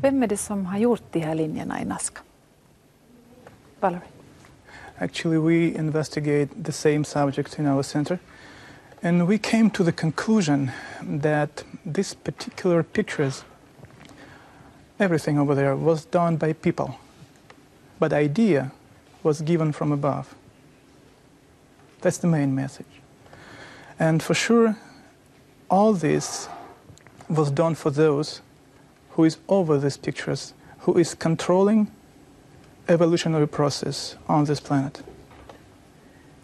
Vem är det som har gjort de här linjerna i Nazca? Valerie? Actually, we investigate the same subject in our center. And we came to the conclusion that these particular pictures, everything over there, was done by people. But idea was given from above. That's the main message. And for sure, all this was done for those who is over these pictures, who is controlling evolutionary process on this planet.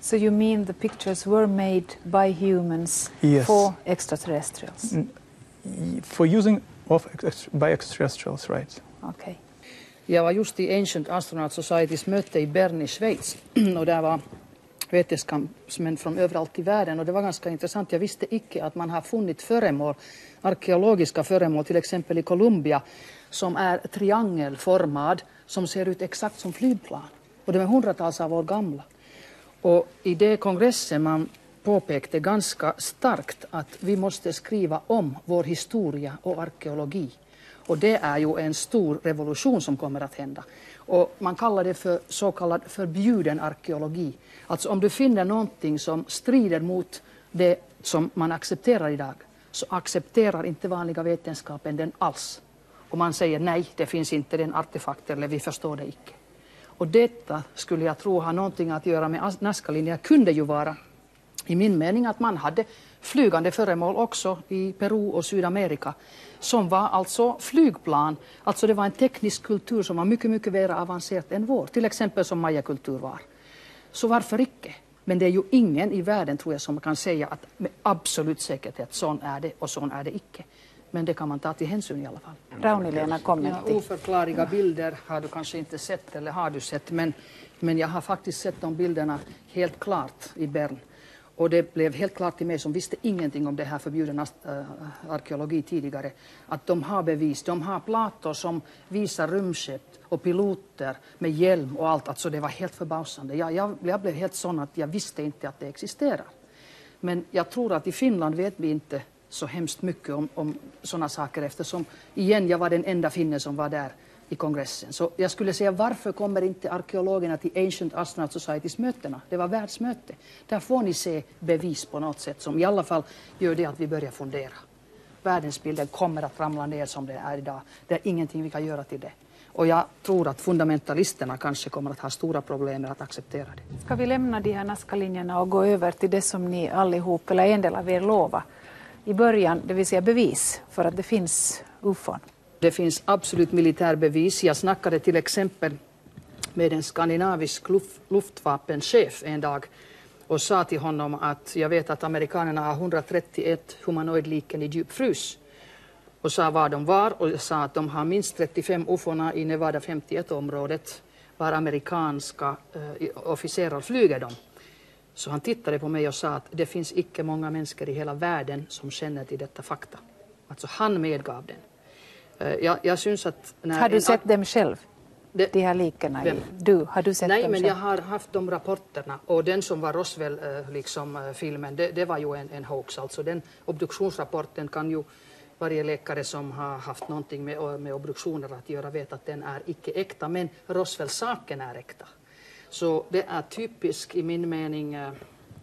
So you mean the pictures were made by humans Yes. for extraterrestrials? For using of by extraterrestrials, right? Okay. Jag var just i Ancient Astronaut Societys möte i Bern i Schweiz och där var vetenskapsmän från överallt i världen och det var ganska intressant. Jag visste icke att man har funnit föremål, arkeologiska föremål, till exempel i Colombia, som är triangelformad, som ser ut exakt som flygplan. Och de är hundratals av år gamla. Och i det kongressen man påpekade ganska starkt att vi måste skriva om vår historia och arkeologi. Och det är ju en stor revolution som kommer att hända. Och man kallar det för så kallad förbjuden arkeologi. Alltså om du finner någonting som strider mot det som man accepterar idag så accepterar inte vanliga vetenskapen den alls. Och man säger nej, det finns inte den artefakt eller vi förstår det icke. Och detta skulle jag tro har någonting att göra med Nazca-linjen. kunde ju vara i min mening att man hade flygande föremål också i Peru och Sydamerika som var alltså flygplan. Alltså det var en teknisk kultur som var mycket, mycket mer avancerad än vår, till exempel som mayakultur var. Så varför icke? Men det är ju ingen i världen tror jag som kan säga att med absolut säkerhet sån är det och sån är det icke. Men det kan man ta till hänsyn i alla fall. Raunilena Ja, kommentti. oförklarliga bilder har du kanske inte sett eller har du sett men, men jag har faktiskt sett de bilderna helt klart i Bern. Och det blev helt klart till mig som visste ingenting om det här förbjuden äh, arkeologi tidigare att de har bevis. De har plattor som visar rymdskepp och piloter med hjälm och allt. Alltså det var helt förbausande. Jag, jag, jag blev helt sån att jag visste inte att det existerar. Men jag tror att i Finland vet vi inte så hemskt mycket om, om sådana saker eftersom igen jag var den enda finne som var där i kongressen. Så jag skulle säga varför kommer inte arkeologerna till Ancient Astronaut Societys mötena? Det var världsmöte. Där får ni se bevis på något sätt som i alla fall gör det att vi börjar fundera. Världensbilden kommer att ramla ner som den är idag. Det är ingenting vi kan göra till det. Och jag tror att fundamentalisterna kanske kommer att ha stora problem med att acceptera det. Ska vi lämna de här Nazca-linjerna och gå över till det som ni allihop, eller en del av er, lova i början, det vill säga bevis för att det finns ufon? Det finns absolut militärbevis. Jag snackade till exempel med en skandinavisk luft, luftvapenchef en dag och sa till honom att jag vet att amerikanerna har 131 humanoidliken i djup frys och sa var de var och jag sa att de har minst 35 ufona i Nevada 51-området var amerikanska eh, officerare flyger dem. Så han tittade på mig och sa att det finns icke många människor i hela världen som känner till detta fakta. Alltså han medgav den. Eh, Jag, jag syns att Har du sett dem själv? Det- De här likena? i- Vem? Du, har du sett Nej, dem men själv? jag har haft de rapporterna och den som var Roswell-filmen, liksom, eh, filmen, det, det var ju en, en hoax. Alltså den obduktionsrapporten kan ju varje läkare som har haft någonting med, med obduktioner att göra vet att den är icke äkta, men Roswell-saken är äkta. Så det är typiskt i min mening eh,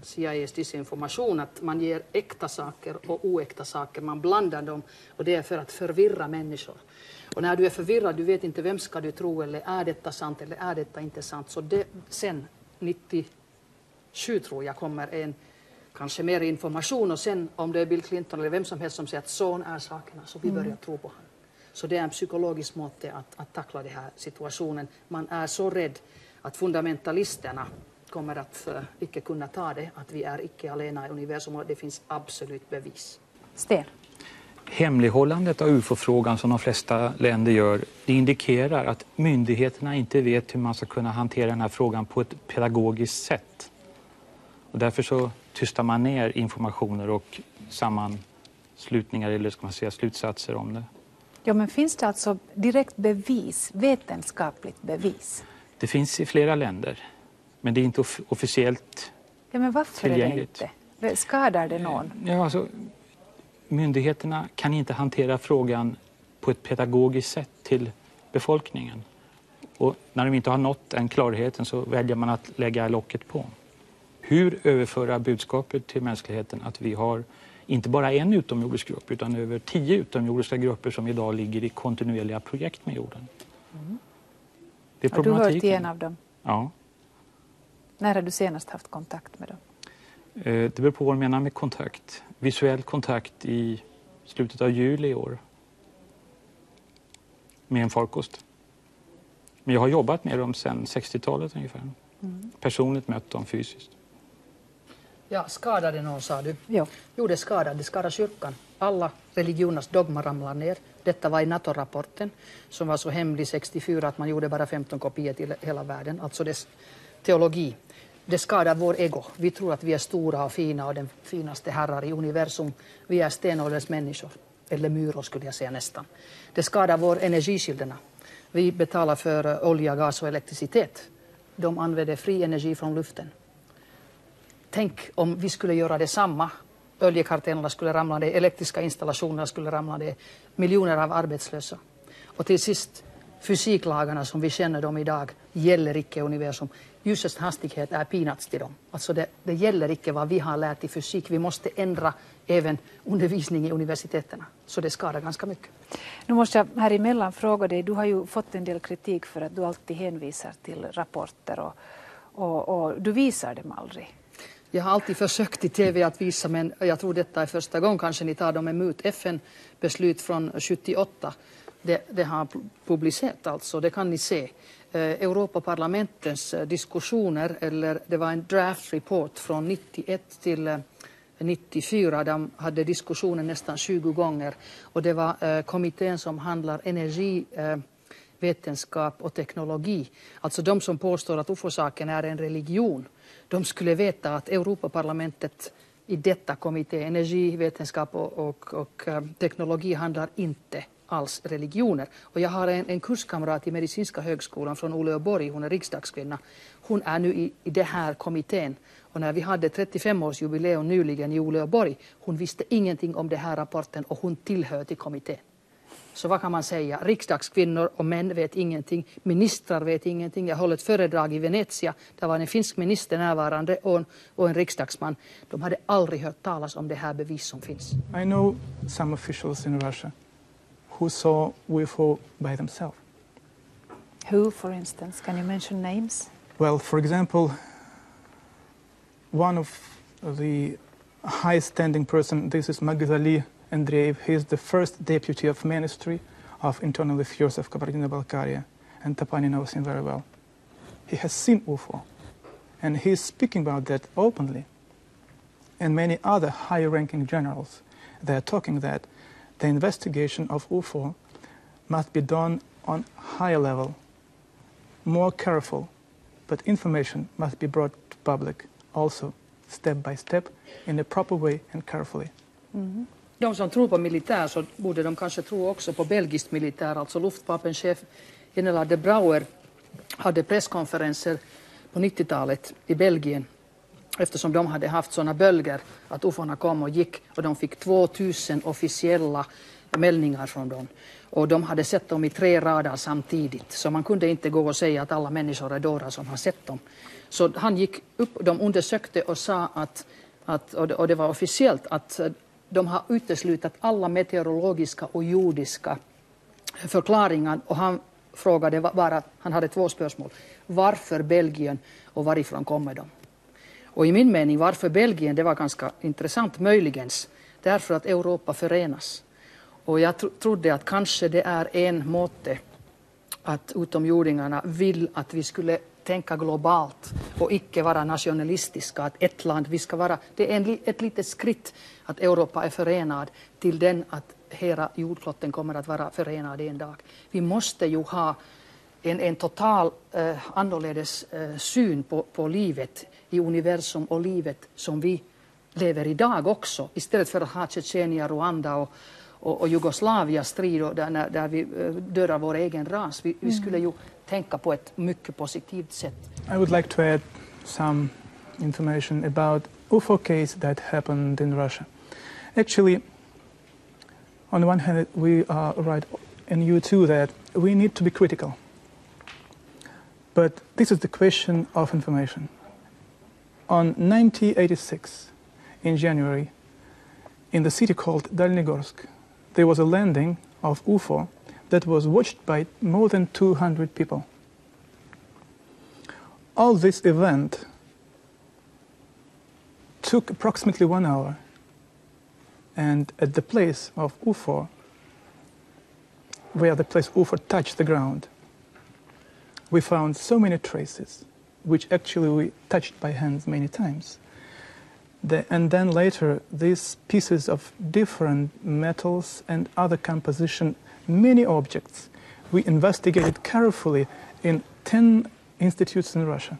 CIAs disinformation att man ger äkta saker och oäkta saker, man blandar dem och det är för att förvirra människor. Och när du är förvirrad, du vet inte vem ska du tro eller är detta sant eller är detta inte sant. Så det, sen 97 tror jag kommer en kanske mer information och sen om det är Bill Clinton eller vem som helst som säger att sån är sakerna så vi börjar tro på honom. Så det är en psykologisk måte att, att tackla den här situationen. Man är så rädd att fundamentalisterna kommer att uh, icke kunna ta det, att vi är icke alena i universum och det finns absolut bevis. Sten? Hemlighållandet av ufo-frågan som de flesta länder gör, det indikerar att myndigheterna inte vet hur man ska kunna hantera den här frågan på ett pedagogiskt sätt. Och därför så tystar man ner informationer och sammanslutningar eller ska man säga slutsatser om det. Ja, men finns det alltså direkt bevis, vetenskapligt bevis? Det finns i flera länder, men det är inte off- officiellt. Ja, men varför är det Tillgängligt. inte? Skadar det någon? Ja, alltså, myndigheterna kan inte hantera frågan på ett pedagogiskt sätt till befolkningen. Och när de inte har nått den klarheten så väljer man att lägga locket på. Hur överföra budskapet till mänskligheten att vi har inte bara en utomjordisk grupp utan över tio utomjordiska grupper som idag ligger i kontinuerliga projekt med jorden. Mm. Det är Har du hört till en av dem? Ja. När har du senast haft kontakt med dem? Eh, det beror på vad du menar med kontakt. Visuell kontakt i slutet av juli i år. Med en farkost. Men jag har jobbat med dem sedan 60-talet ungefär. Mm. Personligt mött dem fysiskt. Ja, skadade någon sa du? Ja. Jo, det skadade. Det skadade kyrkan. Alla religioners dogma ramlar ner. Detta var i NATO-rapporten som var så hemlig 64 att man gjorde bara 15 kopior till hela världen, alltså dess teologi. Det skadar vår ego. Vi tror att vi är stora och fina och den finaste herrar i universum. Vi är stenåldersmänniskor. eller myror skulle jag säga nästan. Det skadar vår energikilderna. Vi betalar för eh, olja, gas och elektricitet. De använder fri energi från luften. Tänk om vi skulle göra detsamma. Oljekartellerna skulle ramla ner, elektriska installationer skulle ramla ner, miljoner av arbetslösa. Och till sist, fysiklagarna som vi känner dem idag gäller icke universum. Ljusets hastighet är peanuts till dem. Alltså det, det gäller icke vad vi har lärt i fysik. Vi måste ändra även undervisning i universiteten. Så det skadar ganska mycket. Nu måste jag här emellan fråga dig, du har ju fått en del kritik för att du alltid hänvisar till rapporter och, och, och du visar dem aldrig. Jag har alltid försökt i tv att visa, men jag tror detta är första gången kanske ni tar dem emot. FN-beslut från 78, det, det har publicerat alltså, det kan ni se. Europaparlamentets Europaparlamentens eh, diskussioner, eller det var en draft report från 91 till eh, 94. De hade diskussioner nästan 20 gånger. Och det var kommittén som handlar energi, vetenskap och teknologi. Alltså de som påstår att ufo-saken är en religion de skulle veta att Europaparlamentet i detta kommitté, energi, vetenskap och, och, och teknologi handlar inte alls religioner. Och jag har en, en kurskamrat i Medicinska högskolan från Uleåborg, hon är riksdagskvinna. Hon är nu i, i den här kommittén. Och när vi hade 35-årsjubileum nyligen i Uleåborg, hon visste ingenting om den här rapporten och hon tillhör till kommittén. Så vad kan man säga? Riksdagskvinnor och män vet ingenting. Ministrar vet ingenting. Jag höll ett föredrag i Venezia. Där var en finsk minister närvarande och en, och en riksdagsman. De hade aldrig hört talas om det här bevis som finns. I know some officials in Russia who saw UFO by themselves. Who, for instance? Can you mention names? Well, for example, one of the high-standing person, this is Magdali Andreev. He is the first deputy of Ministry of Internal Affairs of Kabardino-Balkaria, and Tapani knows him very well. He has seen UFO, and he is speaking about that openly. And many other high-ranking generals, they are talking that the investigation of UFO must be done on higher level, more careful, but information must be brought to public also step by step in a proper way and carefully. Mm -hmm. de som tror på militär så borde de kanske tro också på belgisk militär. Alltså luftvapenchef general de Brouwer hade presskonferenser på 90-talet i Belgien eftersom de hade haft sådana bölger att ufona kom och gick och de fick 2000 officiella meldingar från dem. Och de hade sett dem i tre rader samtidigt så man kunde inte gå och säga att alla människor är dårar som har sett dem. Så han gick upp, de undersökte och sa att, att och, det, och det var officiellt att de har uteslutit alla meteorologiska och jordiska förklaringar och han frågade bara, han hade två spörsmål. Varför Belgien och varifrån kommer de? Och i min mening, varför Belgien, det var ganska intressant, möjligens därför att Europa förenas. Och jag tro trodde att kanske det är en måte att utomjordingarna vill att vi skulle tänka globalt och icke vara nationalistiska. Att ett land, vi ska vara, det är en, ett litet skritt att Europa är förenad till den att hela jordklotten kommer att vara förenad en dag. Vi måste ju ha en, en total eh, annorledes eh, syn på, på livet i universum och livet som vi lever idag också. Istället för att ha Tjetjenien, Rwanda och, och, och Jugoslavia strid där, där vi eh, dödar vår egen ras. Vi, vi skulle ju tänka på ett mycket positivt sätt. I would like to add some information about UFO case that happened in Russia. Actually, on one hand, we are right and you too, that we need to be critical. But this is the question of information. On 1986, in January, in the city called Dalnegorsk, there was a landing of UFO that was watched by more than 200 people. All this event took approximately one hour, and at the place of UFO, where the place UFO touched the ground, we found so many traces, which actually we touched by hands many times. The, and then later, these pieces of different metals and other composition, many objects, we investigated carefully in 10 institutes in Russia.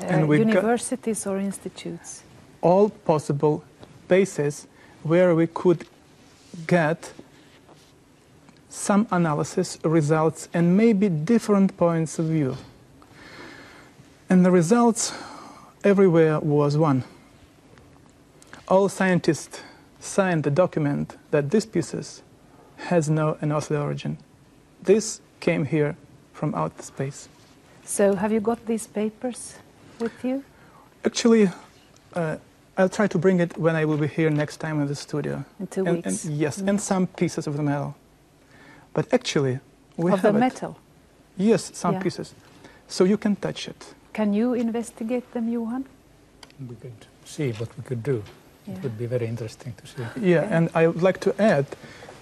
Uh, universities or institutes? All possible bases where we could get some analysis results and maybe different points of view. And the results everywhere was one. All scientists signed the document that this species has no unearthly origin. This came here from outer space. So have you got these papers with you? Actually, uh, I'll try to bring it when I will be here next time in the studio. In two and, weeks? And yes, mm. and some pieces of the metal. But actually, we of have the it. metal. Yes, some Yeah. pieces. So you can touch it. Can you investigate them, Johan? We could see what we could do. Yeah. It would be very interesting to see. Yeah, and I would like to add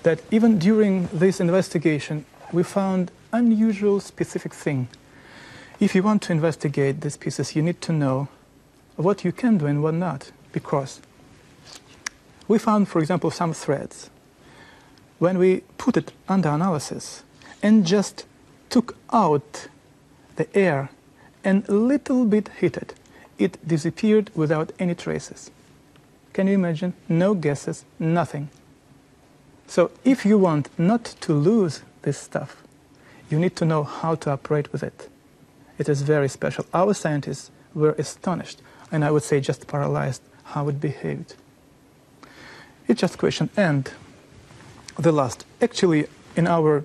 that even during this investigation, we found unusual specific thing. If you want to investigate these pieces, you need to know what you can do and what not, because we found, for example, some threads. When we put it under analysis and just took out the air and a little bit heated. it, disappeared without any traces. Can you imagine? No guesses, nothing. So if you want not to lose this stuff, you need to know how to operate with it. It is very special. Our scientists were astonished, and I would say just paralyzed how it behaved. It's just question. And the last, actually, in our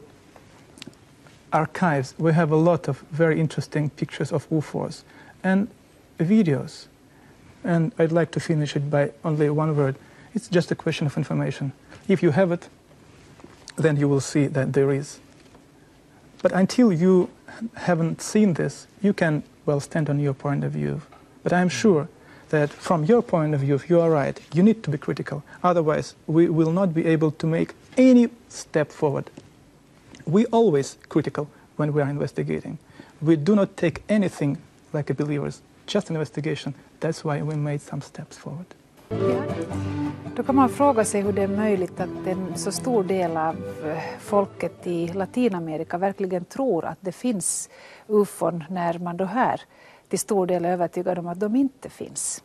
archives, we have a lot of very interesting pictures of UFOs and videos. And I'd like to finish it by only one word. It's just a question of information. If you have it, then you will see that there is. But until you haven't seen this, you can, well, stand on your point of view. But I'm sure that from your point of view, if you are right, you need to be critical. Otherwise, we will not be able to make any step forward. We always critical when we are investigating. We do not take anything like a believers, just investigation. That's why we made some steps forward. Ja. Då kan man fråga sig hur det är möjligt att en så stor del av eh, folket i Latinamerika verkligen tror att det finns ufon när man då här till stor del är övertygad om att de inte finns.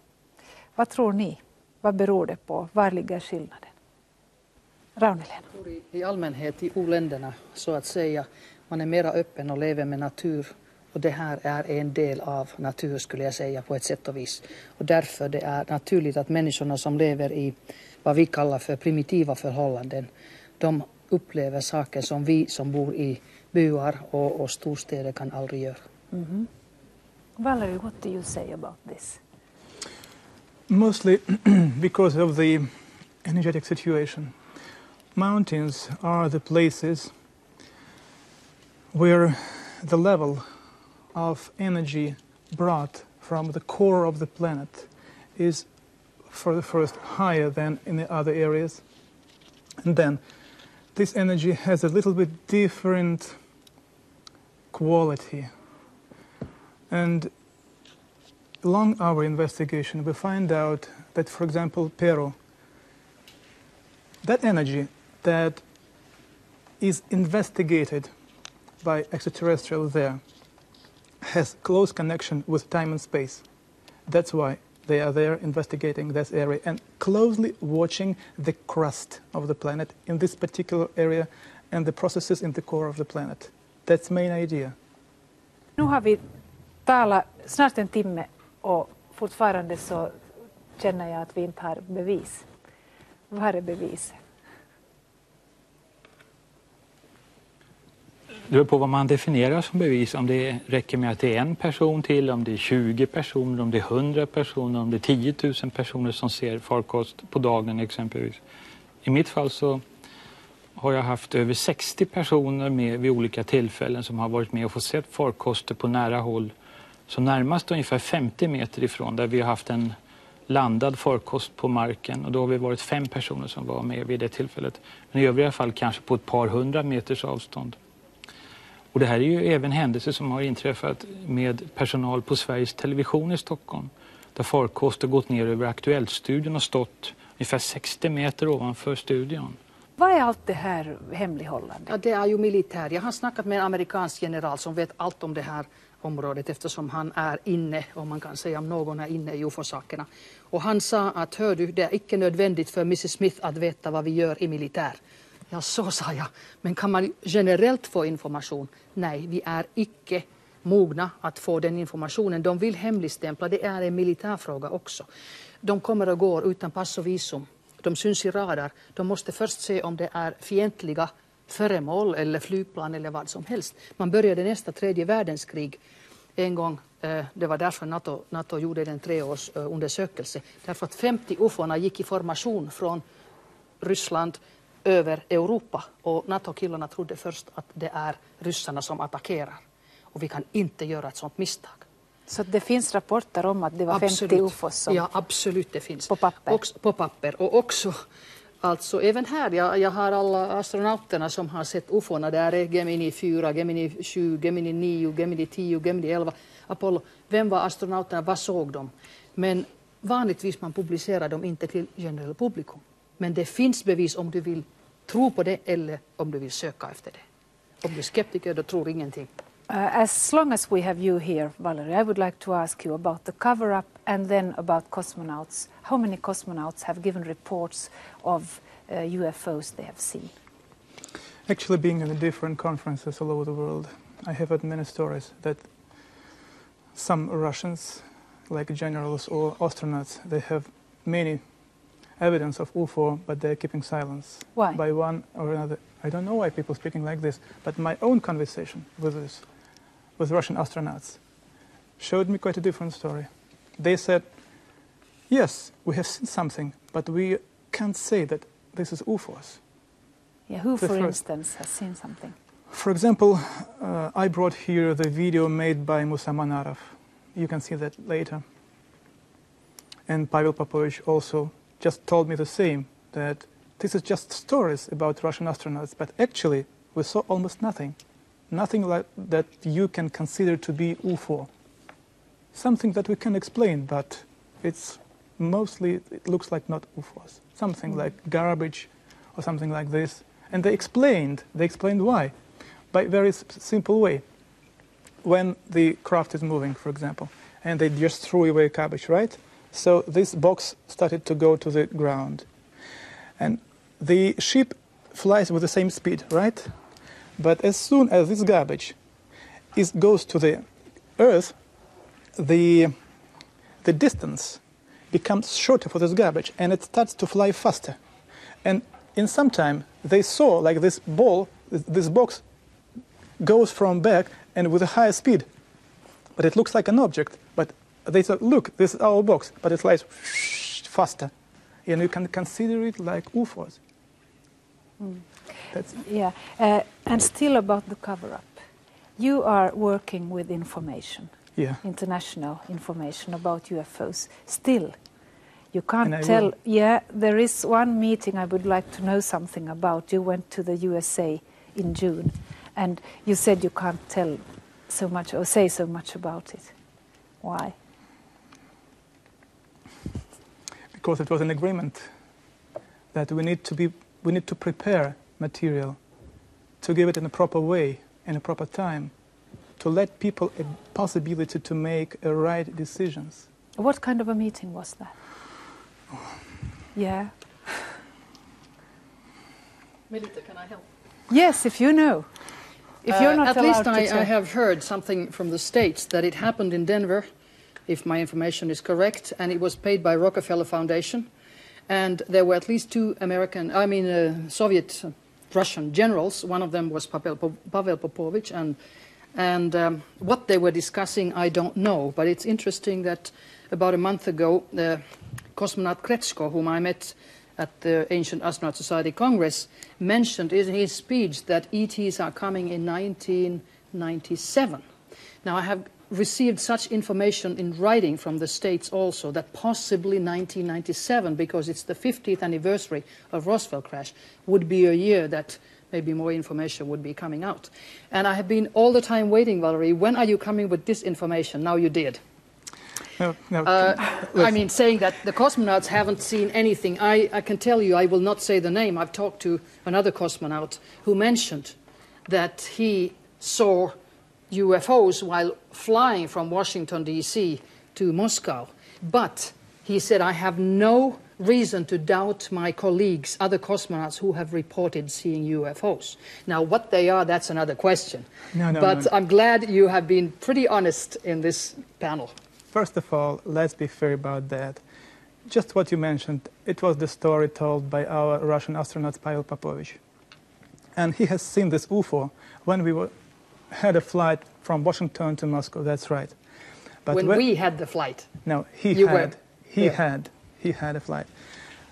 Vad tror ni? Vad beror det på? Var ligger skillnaden? Raunilena. i- allmänhet i u-länderna så att säga, man är mera öppen och lever med natur och det här är en del av natur skulle jag säga på ett sätt och vis. Och därför det är naturligt att människorna som lever i vad vi kallar för primitiva förhållanden, de upplever saker som vi som bor i byar och, och storstäder kan aldrig göra. Valerie, what do you say about this? Mostly because of the energetic situation. Mountains are the places where the level of energy brought from the core of the planet is, for the first, higher than in the other areas. And then this energy has a little bit different quality. And along our investigation, we find out that, for example, Peru, that energy that is investigated by extraterrestrials there has close connection with time and space. That's why they are there investigating this area and closely watching the crust of the planet in this particular area and the processes in the core of the planet. That's main idea. Nu har vi talat snart en timme och fortfarande så känner jag att vi inte har bevis. Var är beviset? Det beror på vad man definierar som bevis. Om det räcker med att det är en person till, om det är 20 personer, om det är 100 personer, om det är 10 000 personer som ser farkost på dagen exempelvis. I mitt fall så har jag haft över 60 personer med vid olika tillfällen som har varit med och fått se farkoster på nära håll. Så närmast ungefär 50 meter ifrån där vi har haft en landad farkost på marken och då har vi varit fem personer som var med vid det tillfället. Men i övriga fall kanske på ett par hundra meters avstånd. Och det här är ju även händelser som har inträffat med personal på Sveriges Television i Stockholm. Där farkoster gått ner över Aktuellt-studion och stått ungefär 60 meter ovanför studion. Vad är allt det här hemlighållande? Ja, det är ju militär. Jag har snackat med en amerikansk general som vet allt om det här området eftersom han är inne, om man kan säga om någon är inne i ufo-sakerna. Och han sa att hör du, det är icke nödvändigt för Mrs Smith att veta vad vi gör i militär. Ja, så sa jag. Men kan man generellt få information? Nej, vi är icke mogna att få den informationen. De vill hemligstämpla, det är en militärfråga också. De kommer och går utan pass och visum. De syns i radar. De måste först se om det är fientliga föremål eller flygplan eller vad som helst. Man började nästa tredje världskrig en gång. Eh, det var därför NATO, NATO gjorde en treårsundersökelse. Eh, därför att 50 ufona gick i formation från Ryssland över Europa och NATO-killarna trodde först att det är ryssarna som attackerar. Och vi kan inte göra ett sådant misstag. Så det finns rapporter om att det var absolut. 50 ufos som... Ja, absolut det finns. På papper? Också, på papper. Och också, alltså även här, jag, jag har alla astronauterna som har sett ufona. Där är Gemini 4, Gemini 7, Gemini 9, Gemini 10, Gemini 11, Apollo. Vem var astronauterna? Vad såg de? Men vanligtvis man publicerar dem inte till generell publikum. Men det finns bevis om du vill tro på det eller om du vill söka efter det. Om du är skeptiker, då tror ingenting. Uh, as long as we have you here, Valerie, I would like to ask you about the cover up and then about cosmonauts. How many cosmonauts have given reports of uh, UFOs they have seen? Actually, being in the different conferences all over the world, I have heard many stories that some Russians, like generals or astronauts, they have many evidence of UFO, but they're keeping silence. Why? By one or another. I don't know why people speaking like this, but my own conversation with this, with Russian astronauts, showed me quite a different story. They said, yes, we have seen something, but we can't say that this is UFOs. Yeah, who, The for first- instance, has seen something? For example, uh, I brought here the video made by Musa Manarov. You can see that later. And Pavel Popovich also just told me the same, that this is just stories about Russian astronauts, but actually we saw almost nothing. Nothing like that you can consider to be UFO. Something that we can explain, but it's mostly, it looks like not UFOs. Something mm. like garbage or something like this. And they explained, they explained why by a very simple way. When the craft is moving, for example, and they just threw away garbage, right? So this box started to go to the ground. And the ship flies with the same speed, right? But as soon as this garbage is, goes to the earth, the, the distance becomes shorter for this garbage and it starts to fly faster. And in some time, they saw like this ball, this- box goes from back and with a higher speed. But it looks like an object. But they said, look, this is our box, but it flies faster. And you can consider it like UFOs. That's, Yeah, uh, and still about the cover up. You are working with information, yeah. international information about UFOs. Still, you can't tell. will. Yeah, there is one meeting I would like to know something about. You went to the USA in June, and you said you can't tell so much or say so much about it. Why? Because it was an agreement that we need to be we need to prepare material to give it in a proper way in a proper time to let people a possibility to make a right decisions What kind of a meeting was that? Yeah. Melita, can I help? Yes, if you know. If you're Uh, not at least I, tell. I have heard something from the States that it happened in Denver, if my information is correct, and it was paid by Rockefeller Foundation. And there were at least two American, I mean, uh, Soviet Russian generals. One of them was Pavel, Pavel Popovich, and and um, what they were discussing, I don't know. But it's interesting that about a month ago, the cosmonaut Kretschko, whom I met at the Ancient Astronaut Society Congress, mentioned in his speech that ETs are coming in 1997. Now, I have received such information in writing from the States also that possibly 1997, because it's the 50th anniversary of Roswell crash, would be a year that maybe more information would be coming out. And I have been all the time waiting, Valerie, when are you coming with this information? Now you did. No, no. Uh, I mean, saying that the cosmonauts haven't seen anything. I, I can tell you, I will not say the name. I've talked to another cosmonaut who mentioned that he saw UFOs while flying from Washington, D.C. to Moscow. But he said, I have no reason to doubt my colleagues, other cosmonauts who have reported seeing UFOs. Now, what they are, that's another question. No, no, but no. I'm glad you have been pretty honest in this panel. First of all, let's be fair about that. Just what you mentioned, it was the story told by our Russian astronaut Pavel Popovich. And he has seen this UFO when we were, had a flight from Washington to Moscow, that's right. But when we had the flight. No, he You had. were He there. had. He had a flight.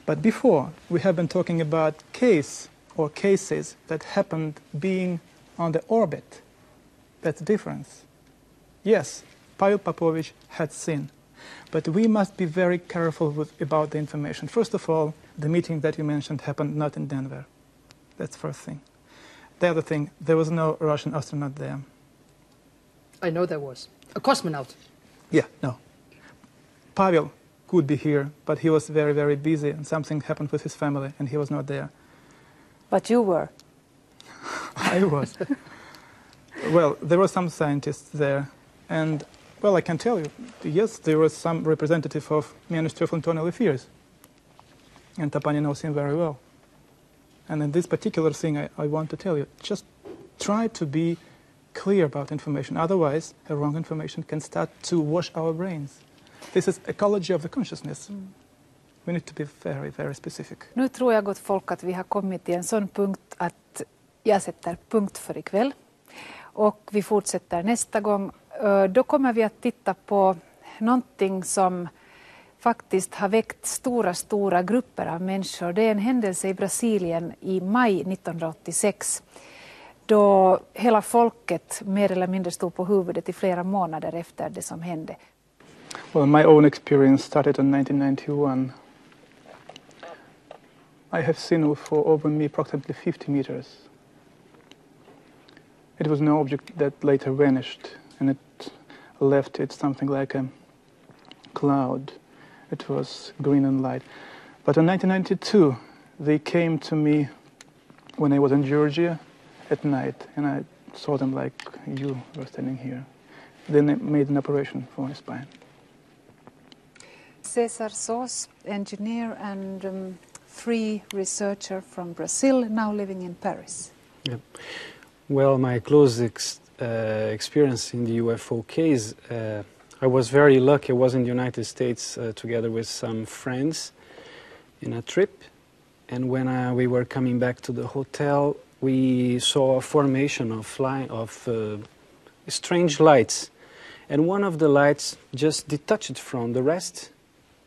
But before, we have been talking about case or cases that happened being on the orbit. That's the difference. Yes, Pavel Popovich had seen. But we must be very careful with, about the information. First of all, the meeting that you mentioned happened not in Denver. That's first thing. The other thing, there was no Russian astronaut there. I know there was. A cosmonaut. Yeah, no. Pavel could be here, but he was very, very busy, and something happened with his family, and he was not there. But you were. I was. well, there were some scientists there, and well, I can tell you, yes, there was some representative of Ministry of Internal Affairs, and Tapani knows him very well. And in this particular thing, I, I want to tell you, just try to be clear about information. Otherwise, wrong information can start to wash our brains. This is ecology of the consciousness. We need to be very, very specific. Nu tror jag gott folk att vi har kommit till en sån punkt att jag sätter punkt för ikväll. Och vi fortsätter nästa gång. Då kommer vi att titta på någonting som faktiskt har väckt stora, stora grupper av människor. Det är en händelse i Brasilien i maj 1986 då hela folket mer eller mindre stod på huvudet i flera månader efter det som hände. Well, my own experience started in 1991. I have seen UFO uh, over me approximately 50 meters. It was an object that later vanished, and it left it something like a cloud. It was green and light. But in 1992, they came to me when I was in Georgia at night, and I saw them like you were standing here. Then they made an operation for my spine. Cesar Sos, engineer and um, free researcher from Brazil, now living in Paris. Well, my close ex- uh, experience in the UFO case, uh, I was very lucky. I was in the United States uh, together with some friends in a trip, and when uh, we were coming back to the hotel, we saw a formation of fly- of uh, strange lights, and one of the lights just detached from the rest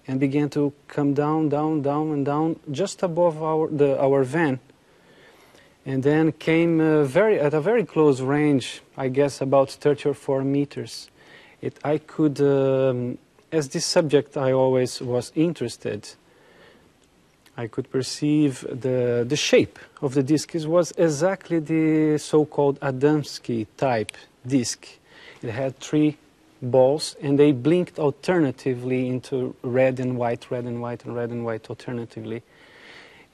and began to come down, down, down, and down just above our the, our van and then came uh, very at a very close range, I guess about 30 or 4 meters. It, I could, um, as this subject I always was interested, I could perceive the, the shape of the disk. It was exactly the so-called Adamski type disk. It had three balls and they blinked alternatively into red and white, red and white, and red and white alternatively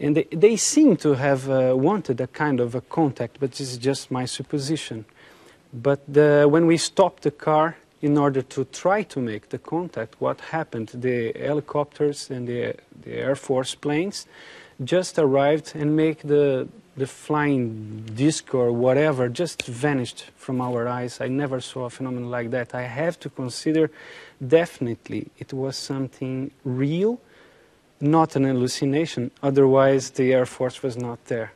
and they, they seem to have uh, wanted a kind of a contact, but this is just my supposition. But the, when we stopped the car in order to try to make the contact, what happened? The helicopters and the, the Air Force planes just arrived and make the, the flying disc or whatever just vanished from our eyes. I never saw a phenomenon like that. I have to consider definitely it was something real not an hallucination. Otherwise, the Air Force was not there.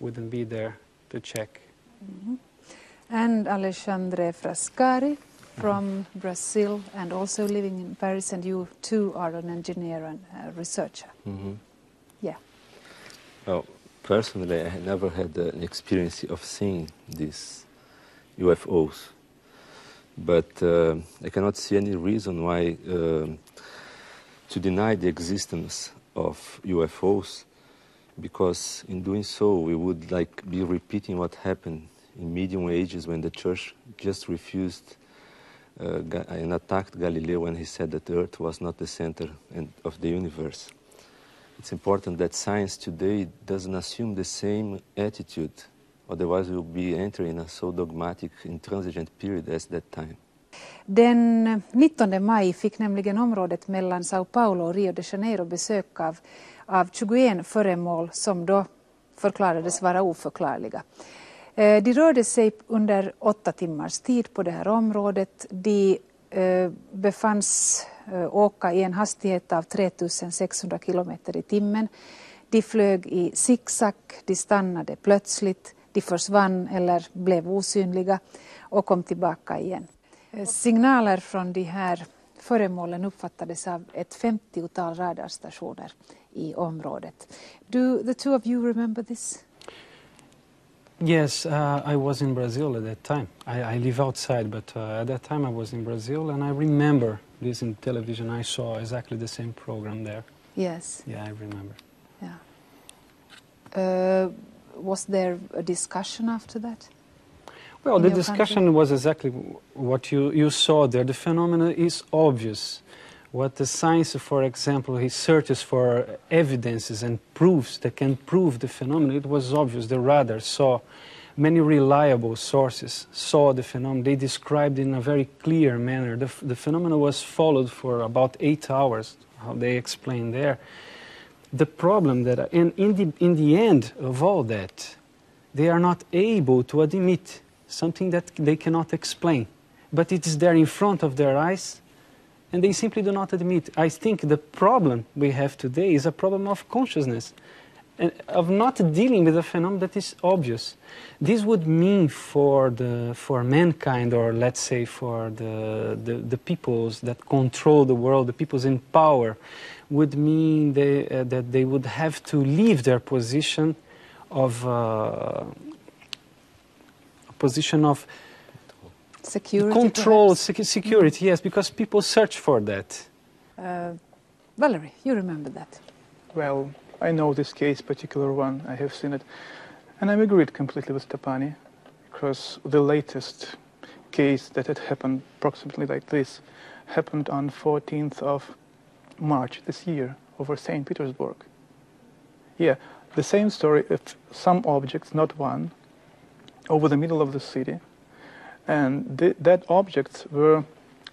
wouldn't be there to check. Mm-hmm. And Alexandre Frascari from Brazil and also living in Paris, and you too are an engineer and a researcher. hmm Yeah. Well, personally, I never had uh, an experience of seeing these UFOs, but uh, I cannot see any reason why um to deny the existence of UFOs, because in doing so, we would like be repeating what happened in medieval ages when the church just refused uh, Uh, and attacked Galileo when he said that Earth was not the center and- of the universe. It's important that science today doesn't assume the same attitude, otherwise we'll be entering a so dogmatic, intransigent period as that time. Den 19 maj fick nämligen området mellan Sao Paulo och Rio de Janeiro besök av, av 21 föremål som då förklarades vara oförklarliga. Eh, de rörde sig under åtta timmars tid på det här området. De eh, befanns eh, åka i en hastighet av 3600 kilometer i timmen. De flög i zigzag, de stannade plötsligt, de försvann eller blev osynliga och kom tillbaka igen. Signaler från de här föremålen uppfattades av ett 50-tal radarstationer i området. Do the two of you remember this? Yes, uh, I was in Brazil at that time. I, I live outside, but uh, at that time I was in Brazil, and I remember this in television. I saw exactly the same program there. Yes. Yeah, I remember. Yeah. Uh, was there a discussion after that? Well, the discussion country? was exactly what you, you saw there. The phenomenon is obvious. What the science, for example, he searches for evidences and proofs that can prove the phenomenon. It was obvious. The radar saw many reliable sources saw the phenomenon. They described in a very clear manner. The, the phenomenon was followed for about eight hours, how they explain there. The problem that, and in the, in the end of all that, they are not able to admit something that they cannot explain. But it is there in front of their eyes, and they simply do not admit. I think the problem we have today is a problem of consciousness, and of not dealing with a phenomenon that is obvious. This would mean for, the, for mankind, or let's say for the, the, the peoples that control the world, the peoples in power, would mean they, uh, that they would have to leave their position of uh, a position of Security control, sec- security, yes, because people search for that. Uh, Valerie, you remember that? Well, I know this case, particular one. I have seen it, and I'm agreed completely with Stepani, because the latest case that had happened approximately like this happened on 14th of March this year over St. Petersburg. Yeah, the same story. If some objects, not one, over the middle of the city, and th- that objects were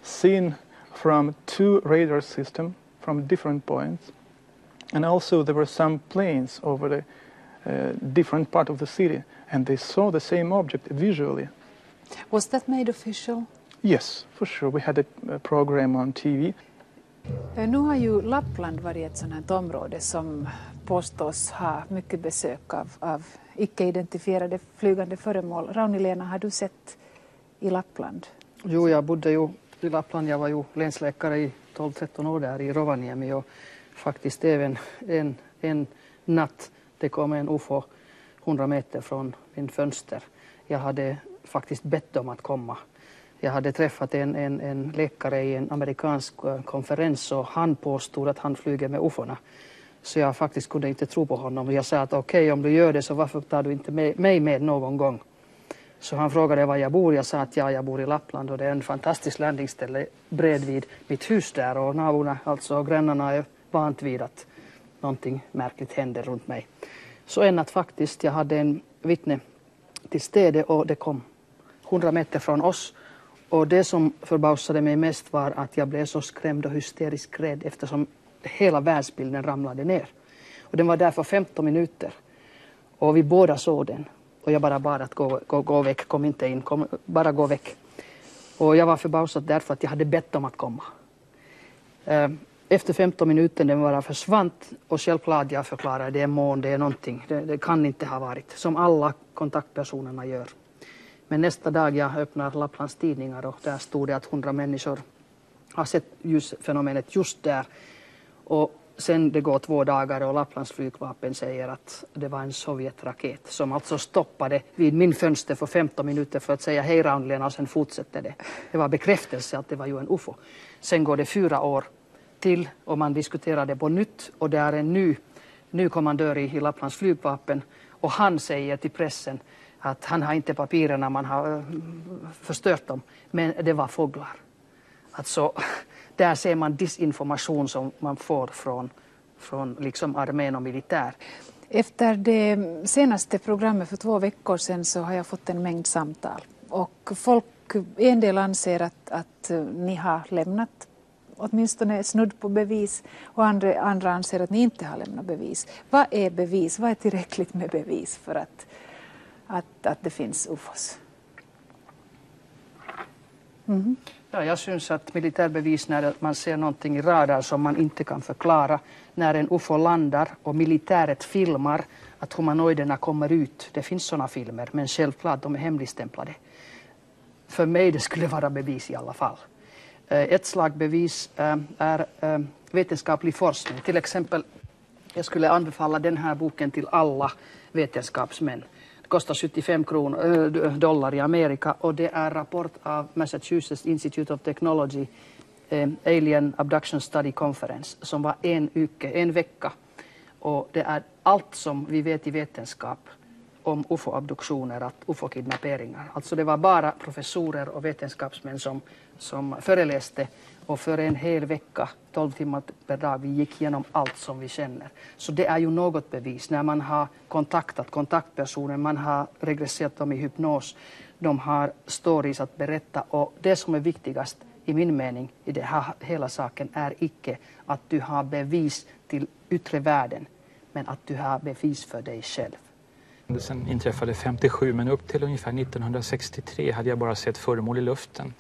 seen from two radar systems from different points and also there were some planes over the uh, different part of the city and they saw the same object visually Was that made official? yes for sure we had a, a program on tv Eh, Nu har ju Lappland varit ett här område som påstås ha mycket besök av, av icke-identifierade flygande föremål. Rauni-Lena, har du sett i Lappland? Jo, jag bodde ju i Lappland. Jag var ju länsläkare i 12-13 år där i Rovaniemi och faktiskt även en, en natt det kom en UFO 100 meter från min fönster. Jag hade faktiskt bett dem att komma. Jag hade träffat en, en, en läkare i en amerikansk eh, konferens och han påstod att han flyger med ufona. Så jag faktiskt kunde inte tro på honom. Jag sa att okej, okay, om du gör det så varför tar du inte med, mig med någon gång? Så han frågade var jag bor. Jag sa att ja, jag bor i Lappland och det är en fantastisk landningsställe bredvid mitt hus där och navorna, alltså grannarna är vant vid att någonting märkligt händer runt mig. Så en natt faktiskt, jag hade en vittne till stede och det kom 100 meter från oss och det som förbausade mig mest var att jag blev så skrämd och hysteriskt rädd eftersom hela världsbilden ramlade ner. Och den var där för 15 minuter och vi båda såg den. Och jag bara bad att gå, gå, gå väck, kom inte in, kom, bara gå väck. Och jag var förbausad därför att jag hade bett dem att komma. Ehm, efter 15 minuter den bara försvann och självklart jag förklarade det är moln, det är någonting, det, det, kan inte ha varit, som alla kontaktpersonerna gör. Men nästa dag jag öppnar Lapplands tidningar och där stod det att 100 människor har sett ljusfenomenet just där. Och sen det går två dagar och Lapplands flygvapen säger att det var en Sovjetraket som alltså stoppade vid min fönster för 15 minuter för att säga hej Raunlena och sen fortsätter det. Det var bekräftelse att det var ju en UFO. Sen går det fyra år till och man diskuterar det på nytt och det är en ny, ny kommandör i, Lapplands flygvapen och han säger till pressen att han har inte papirerna, man har eh, förstört dem, men det var fåglar. Alltså, där ser man disinformation som man får från, från liksom armén och militär. Efter det senaste programmet för två veckor sedan så har jag fått en mängd samtal. Och folk, en del anser att, att eh, ni har lämnat åtminstone snudd på bevis och andra, andra anser att ni inte har lämnat bevis. Vad är bevis? Vad är tillräckligt med bevis för att, att, att det finns ufos? Mm. Ja, jag syns att militärbevis när man ser någonting i radar som man inte kan förklara, när en ufo landar och militäret filmar att humanoiderna kommer ut. Det finns sådana filmer, men självklart de är hemligstämplade. För mig det skulle vara bevis i alla fall. Eh, ett slag bevis eh, är eh, vetenskaplig forskning. Till exempel, jag skulle anbefalla den här boken till alla vetenskapsmän. Det kostar 75 kronor, eh, dollar i Amerika och det är rapport av Massachusetts Institute of Technology eh, Alien Abduction Study Conference som var en, uke, en vecka. Och det är allt som vi vet i vetenskap om ufo-abduktioner, ufo-kidnapperingar. Alltså det var bara professorer och vetenskapsmän som, som föreläste och för en hel vecka, 12 timmar per dag, vi gick igenom allt som vi känner. Så det är ju något bevis. När man har kontaktat kontaktpersoner, man har regresserat dem i hypnos, de har stories att berätta och det som är viktigast i min mening i den här hela saken är icke att du har bevis till yttre världen, men att du har bevis för dig själv. Sen inträffade 57 men upp till ungefär 1963 hade jag bara sett föremål i luften.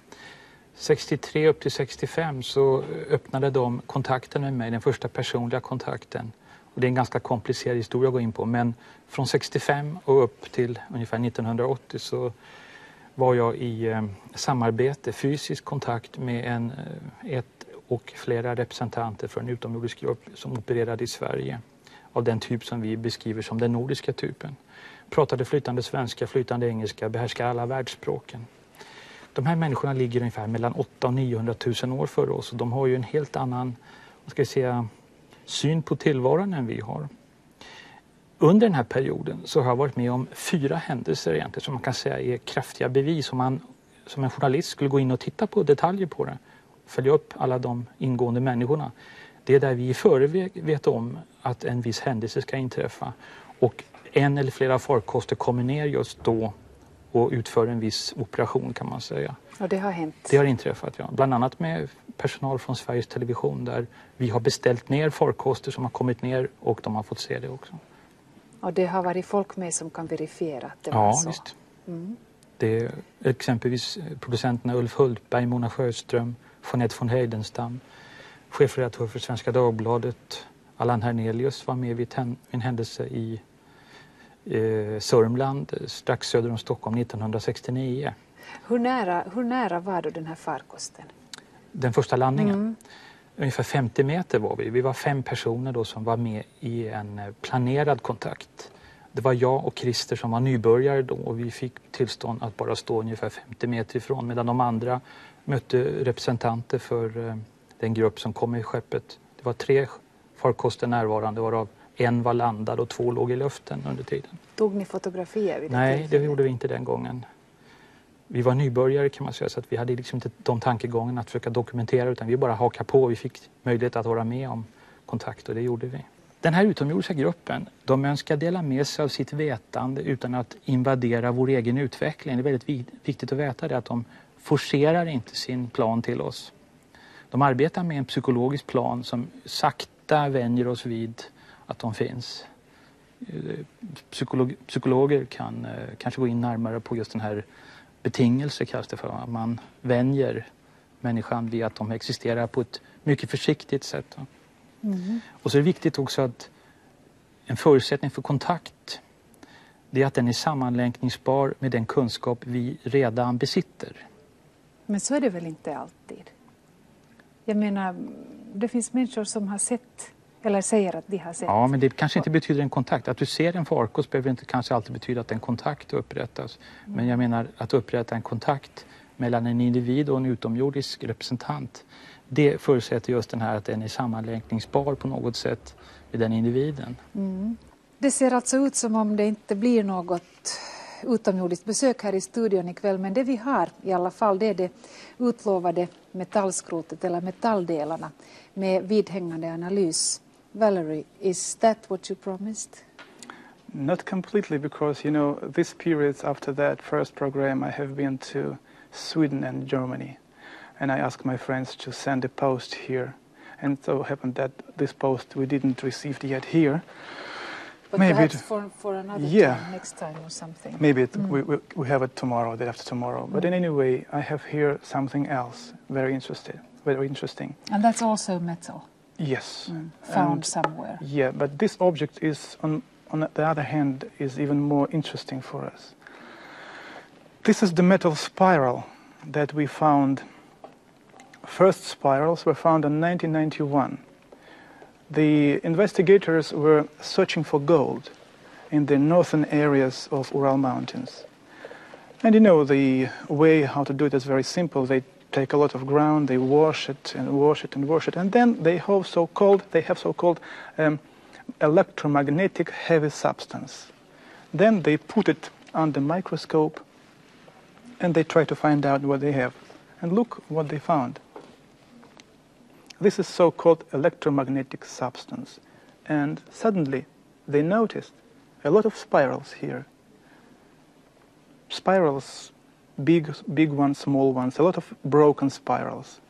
63 upp till 65 så öppnade de kontakten med mig, den första personliga kontakten. Och det är en ganska komplicerad historia att gå in på men från 65 och upp till ungefär 1980 så var jag i eh, samarbete, fysisk kontakt med en, eh, ett och flera representanter för en utomjordisk grupp som opererade i Sverige av den typ som vi beskriver som den nordiska typen pratade flytande svenska, flytande engelska, behärskade alla världsspråken. De här människorna ligger ungefär mellan 800 och 900 000 år före oss och de har ju en helt annan vad ska jag säga, syn på tillvaron än vi har. Under den här perioden så har jag varit med om fyra händelser egentligen som man kan säga är kraftiga bevis om man som en journalist skulle gå in och titta på detaljer på det, följa upp alla de ingående människorna. Det är där vi i förväg vet om att en viss händelse ska inträffa och en eller flera farkoster kommer ner just då och utför en viss operation kan man säga. Och det har hänt? Det har inträffat, ja. Bland annat med personal från Sveriges Television där vi har beställt ner farkoster som har kommit ner och de har fått se det också. Och det har varit folk med som kan verifiera att det ja, var så? Ja, visst. Mm. Det är exempelvis producenterna Ulf Hultberg, Mona Sjöström, Jeanette von Heidenstam, chefredaktör för Svenska Dagbladet, Allan Hernelius var med vid en händelse i eh, Sörmland strax söder om Stockholm 1969. Hur nära, hur nära var då den här farkosten? Den första landningen? Mm. Ungefär 50 meter var vi. Vi var fem personer då som var med i en eh, planerad kontakt. Det var jag och Christer som var nybörjare då och vi fick tillstånd att bara stå ungefär 50 meter ifrån medan de andra mötte representanter för eh, den grupp som kom med skeppet. Det var tre farkoster närvarande varav en var landad och två låg i luften under tiden. Tog ni fotografier? Vid Nej, det gjorde vi inte den gången. Vi var nybörjare kan man säga så att vi hade liksom inte de tankegångarna att försöka dokumentera utan vi bara hakade på. Vi fick möjlighet att vara med om kontakt och det gjorde vi. Den här utomjordiska gruppen, de önskar dela med sig av sitt vetande utan att invadera vår egen utveckling. Det är väldigt viktigt att veta det att de forcerar inte sin plan till oss. De arbetar med en psykologisk plan som sakta vänjer oss vid att de finns. Psykolog, psykologer kan eh, kanske gå in närmare på just den här betingelse kallas det för. Man vänjer människan via att de existerar på ett mycket försiktigt sätt. Mm. Och så är det viktigt också att en förutsättning för kontakt det är att den är sammanlänkningsbar med den kunskap vi redan besitter. Men så är det väl inte alltid? Jag menar, det finns människor som har sett eller säger att de har sett. Ja, men det kanske inte betyder en kontakt. Att du ser en farkost behöver inte kanske alltid betyda att en kontakt upprättas. Mm. Men jag menar att upprätta en kontakt mellan en individ och en utomjordisk representant. Det förutsätter just den här att den är sammanlänkningsbar på något sätt med den individen. Mm. Det ser alltså ut som om det inte blir något utomjordiskt besök här i studion ikväll men det vi har i alla fall det är det utlovade metallskrotet eller metalldelarna med vidhängande analys. Valerie, is that what you promised? Not completely because you know this periods after that first program I have been to Sweden and Germany and I asked my friends to send a post here and so happened that this post we didn't receive yet here But maybe perhaps it, for, for another yeah, time, next time or something. Maybe it, mm. we, we, we, have it tomorrow, day after tomorrow. Mm. But in any way, I have here something else very interesting. Very interesting. And that's also metal. Yes. Mm. Found and, somewhere. Yeah, but this object is, on, on the other hand, is even more interesting for us. This is the metal spiral that we found. First spirals were found in 1991 the investigators were searching for gold in the northern areas of Ural Mountains. And you know, the way how to do it is very simple. They take a lot of ground, they wash it and wash it and wash it, and then they have so-called they have so-called um, electromagnetic heavy substance. Then they put it under microscope, and they try to find out what they have. And look what they found. This is so-called electromagnetic substance. And suddenly they noticed a lot of spirals here. Spirals, big, big ones, small ones, a lot of broken spirals.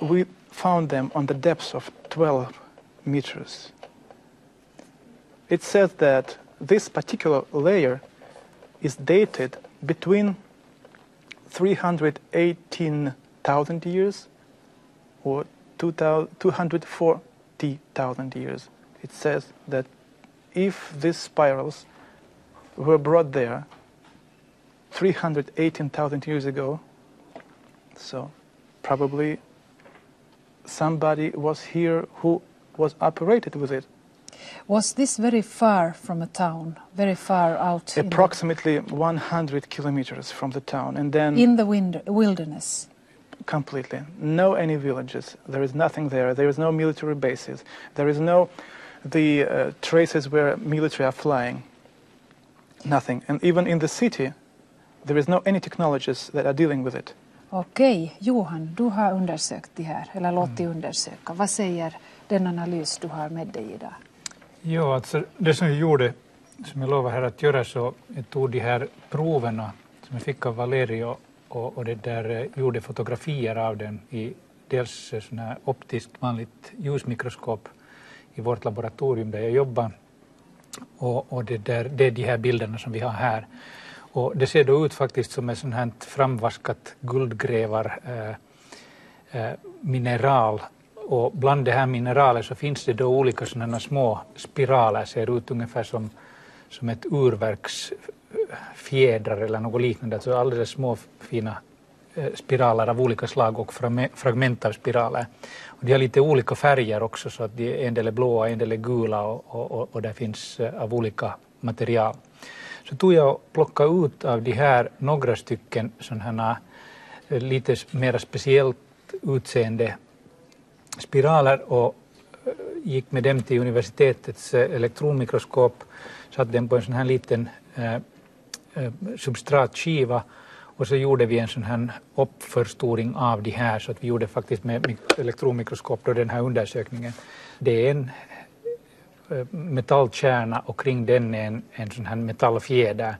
We found them on the depths of 12 meters. It says that this particular layer is dated between 318,000 years or 240,000 years. It says that if these spirals were brought there 318,000 years ago, so probably somebody was here who was operated with it. Was this very far from a town, very far out? Approximately 100 kilometers from the town, and then in the wilderness completely. No any villages. There is nothing there. There is no military bases. There is no the uh, traces where military are flying. Nothing. And even in the city, there is no any technologies that are dealing with it. Okej, okay. Johan, du har undersökt det här, eller låtit mm. undersöka. Vad säger den analys du har med dig idag? Ja, alltså det som jag gjorde, som jag lovade här att göra, så jag tog de här proverna som jag fick av Valerio och, och det där eh, gjorde fotografier av den i dels sån här optiskt vanligt ljusmikroskop i vårt laboratorium där jag jobbar. Och, och det, där, det är de här bilderna som vi har här. Och det ser då ut faktiskt som ett sånt här framvaskat guldgrävarmineral. eh, eh och bland det här mineralet så finns det då olika sådana små spiraler, ser ut ungefär som, som ett urverks fjädrar eller något liknande, alltså alldeles små fina eh, spiraler av olika slag och fragment av spiraler. Och de har lite olika färger också, så att de, en del är blåa, en del är gula och, och, och det finns eh, av olika material. Så tog jag och plockade ut av de här några stycken sådana här lite mer speciellt utseende spiraler och eh, gick med dem till universitetets eh, elektronmikroskop, satte den på en sån här liten Eh, substratskiva och så gjorde vi en sån här uppförstoring av de här så att vi gjorde faktiskt med elektronmikroskop då den här undersökningen. Det är en metallkärna och kring den är en, en sån här metallfjäder.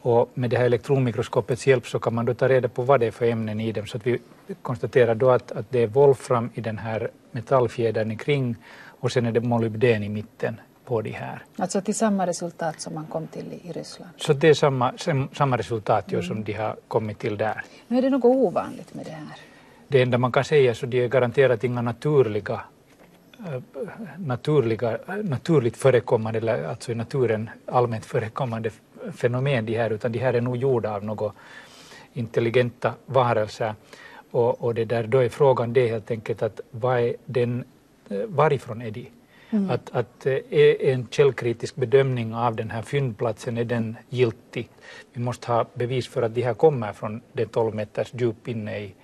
Och med det här elektronmikroskopets hjälp så kan man då ta reda på vad det är för ämnen i dem så att vi konstaterar då att, att det är wolfram i den här metallfjädern kring och sen är det molybden i mitten på de här. Alltså till samma resultat som man kom till i, Ryssland? Så det är samma, samma resultat mm. som de har kommit till där. Nu är det något ovanligt med det här? det enda man kan säga så de är garanterat inga naturliga naturliga, naturligt förekommande, eller alltså i naturen allmänt förekommande fenomen de här, utan de här är nog gjorda av några intelligenta varelser. Och, och det där, då är frågan det helt enkelt att vad är den, varifrån är de? Mm. Att, att är eh, en källkritisk bedömning av den här fyndplatsen, är den giltig? Vi måste ha bevis för att de här kommer från det 12 meters djup inne i,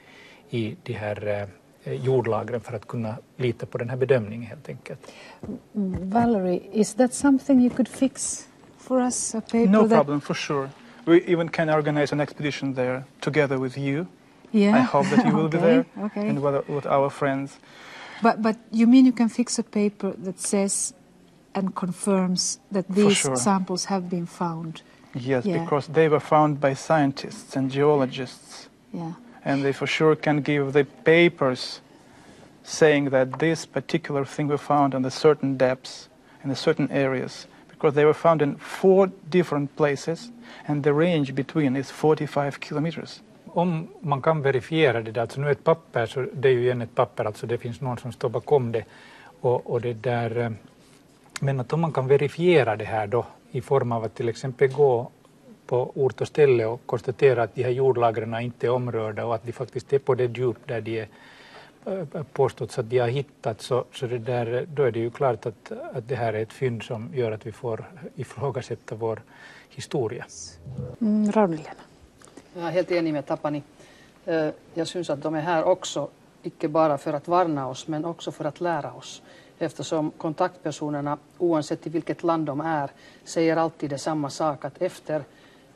i de här eh, Eh, jordlagren för att kunna lita på den här bedömningen helt enkelt. Valerie, is that something you could fix for us? A paper no that... problem, for sure. We even can organize an expedition there together with you. Yeah. I hope that you will okay, be there okay. and with, with our friends. But, but you mean you can fix a paper that says and confirms that these sure. samples have been found? Yes, Yeah. because they were found by scientists and geologists, Yeah. And they for sure can give the papers saying that this particular thing we found on the certain depths in the certain areas, because they were found in four different places, and the range between is 45 kilometers. om man kan verifiera det där, alltså nu ett papper, så det är ju igen ett papper, alltså det finns någon som står bakom det. Och, och det där, eh, men att om man kan verifiera det här då i form av att till exempel gå på ort och ställe och konstatera att de här jordlagren inte är omrörda och att de faktiskt är på det djup där de är eh, påståtts att de har hittat så, så det där, då är det ju klart att, att det här är ett fynd som gör att vi får ifrågasätta vår historia. Mm, Raunilena. Jag är helt enig med Tapani. Eh, Jag syns att de är här också, icke bara för att varna oss, men också för att lära oss. Eftersom kontaktpersonerna, oavsett i vilket land de är, säger alltid det samma sak, att efter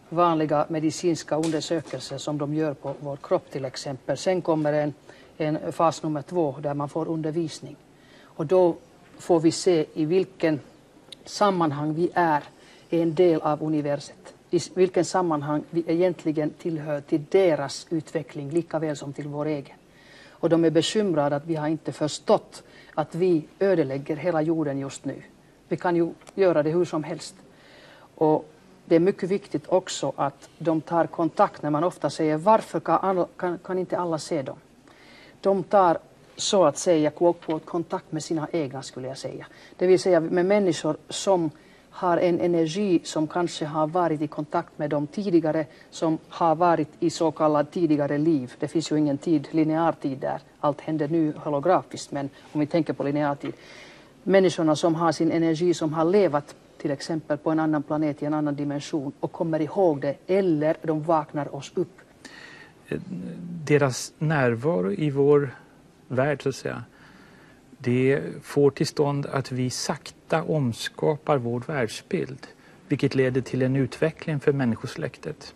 vanliga medicinska undersökelser som de gör på vår kropp till exempel, sen kommer en, en fas nummer två där man får undervisning. Och då får vi se i vilken sammanhang vi är en del av universet. I vilken sammanhang vi egentligen tillhör till deras utveckling lika väl som till vår egen. Och de är bekymrade att vi har inte förstått att vi ödelägger hela jorden just nu. Vi kan ju göra det hur som helst. Och det är mycket viktigt också att de tar kontakt när man ofta säger varför kan, alla, kan, kan inte alla se dem? De tar så att säga quote, quote, kontakt med sina egna skulle jag säga. Det vill säga med människor som har en energi som kanske har varit i kontakt med dem tidigare, som har varit i så kallad tidigare liv. Det finns ju ingen tid, linear tid där. Allt händer nu holografiskt, men om vi tänker på linear tid. Människorna som har sin energi, som har levat till exempel på en annan planet i en annan dimension och kommer ihåg det, eller de vaknar oss upp. deras närvaro i vår värld så att säga, det får till stånd att vi sakta omskapar vår världsbild, vilket leder till en utveckling för människosläktet.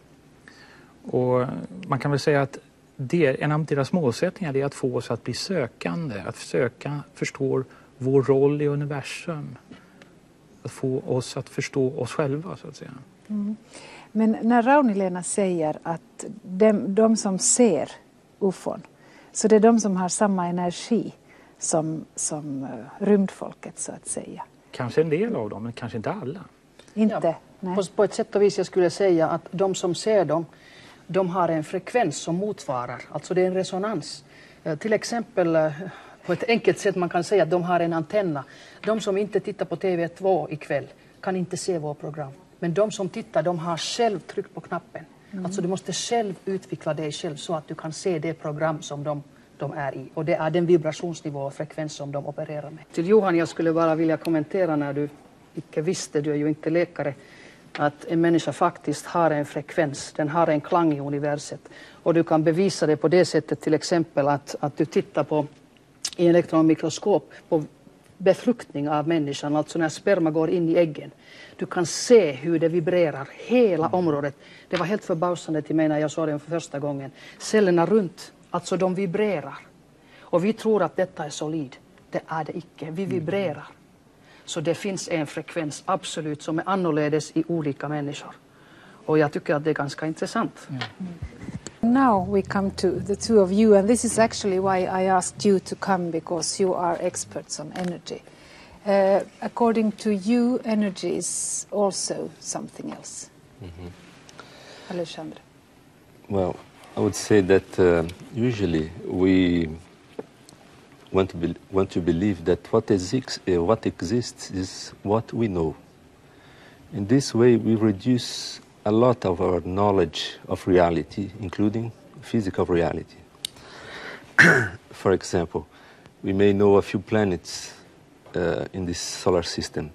Och man kan väl säga att det, en av deras målsättningar är att få oss att bli sökande, att söka, förstå vår roll i universum, få oss att förstå oss själva så att säga. Men när Raunilena säger att de, de som ser ufon, så det är de som har samma energi som, som eh, rymdfolket så att säga. Kanske en del av dem, men kanske inte alla. Inte? Ja, Nej. På, på ett sätt och vis jag skulle säga att de som ser dem, de har en frekvens som motsvarar, alltså det är en resonans. Eh, till exempel eh, på ett enkelt sätt man kan säga att de har en antenna. De som inte tittar på TV2 ikväll kan inte se vårt program. Men de som tittar, de har själv tryckt på knappen. Alltså du måste själv utveckla dig själv så att du kan se det program som de, de är i. Och det är den vibrationsnivå och frekvens som de opererar med. Till Johan, jag skulle bara vilja kommentera när du icke visste, du är ju inte läkare, att en människa faktiskt har en frekvens, den har en klang i universet. Och du kan bevisa det på det sättet till exempel att, att du tittar på i elektronmikroskop på befruktning av människan, alltså när sperma går in i äggen. Du kan se hur det vibrerar, hela området. Det var helt förbausande till mig när jag såg det för första gången. Cellerna runt, alltså de vibrerar. Och vi tror att detta är solid. Det är det icke. Vi vibrerar. Så det finns en frekvens, absolut, som är annorledes i olika människor. Och jag tycker att det är ganska intressant. Now we come to the two of you, and this is actually why I asked you to come because you are experts on energy. Uh, according to you, energy is also something else. Alexandre. Well, I would say that uh, usually we want to, be, want to believe that what, exi- uh, what exists is what we know. In this way, we reduce a lot of our knowledge of reality, including physical reality. For example, we may know a few planets uh, in this solar system,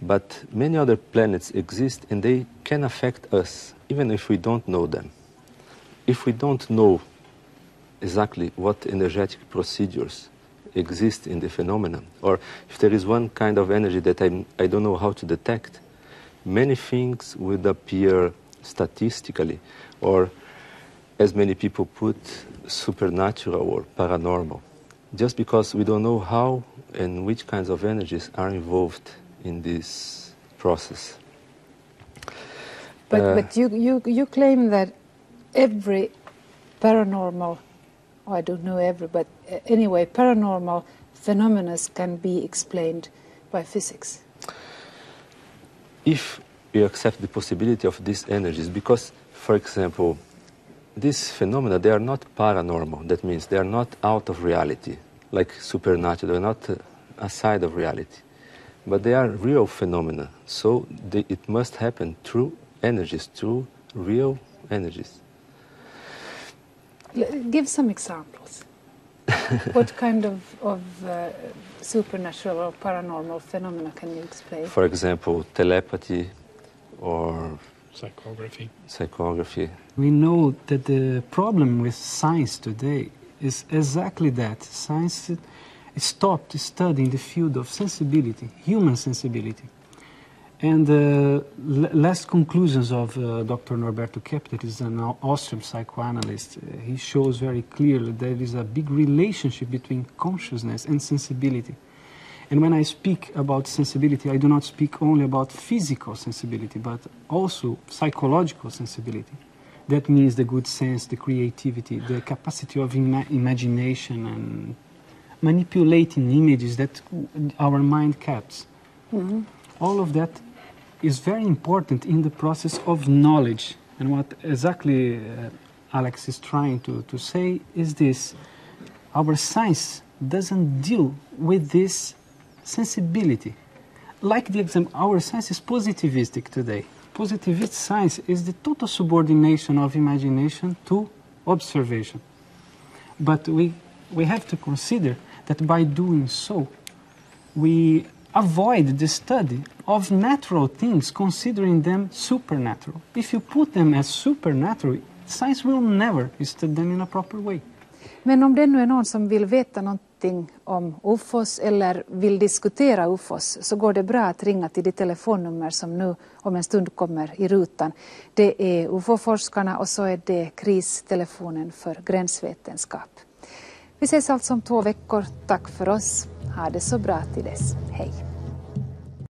but many other planets exist and they can affect us, even if we don't know them. If we don't know exactly what energetic procedures exist in the phenomenon, or if there is one kind of energy that I'm, I don't know how to detect, many things would appear statistically, or as many people put, supernatural or paranormal, just because we don't know how and which kinds of energies are involved in this process. But, Uh, but you, you, you claim that every paranormal, oh, I don't know every, but uh, anyway, paranormal phenomena can be explained by physics. If we accept the possibility of these energies, because, for example, these phenomena, they are not paranormal. That means they are not out of reality, like supernatural. They're not uh, aside of reality. But they are real phenomena. So they, it must happen through energies, through real energies. L- Give some examples. what kind of, of uh, supernatural or paranormal phenomena can you explain? For example, telepathy or Psychography. psychography. We know that the problem with science today is exactly that. Science stopped studying the field of sensibility, human sensibility. And the l- last conclusions of uh, Dr. Norberto Kepler is an Austrian psychoanalyst. Uh, he shows very clearly there is a big relationship between consciousness and sensibility. And when I speak about sensibility, I do not speak only about physical sensibility, but also psychological sensibility. That means the good sense, the creativity, the capacity of ima- imagination and manipulating images that our mind captures. All of that is very important in the process of knowledge. And what exactly uh, Alex is trying to, to say is this our science doesn't deal with this sensibility. Like the example, our science is positivistic today. Positivist science is the total subordination of imagination to observation. But we, we have to consider that by doing so, we avoid the study of natural things, considering them supernatural. If you put them as supernatural, science will never study them in a proper way. Men om det nu är någon som vill veta någonting om UFOs eller vill diskutera UFOs så går det bra att ringa till det telefonnummer som nu om en stund kommer i rutan. Det är UFO-forskarna och så är det kristelefonen för gränsvetenskap. Vi ses alltså om två veckor. Tack för oss. Ha det så bra till dess. Hej.